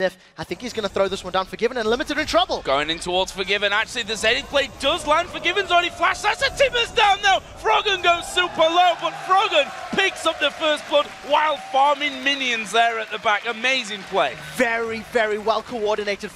I think he's going to throw this one down. Forgiven and Limited in trouble. Going in towards Forgiven. Actually, the Zenith play does land. Forgiven's already flashed. That's a Timbers down now. Froggen goes super low, but Froggen picks up the first blood while farming minions there at the back. Amazing play. Very, very well coordinated.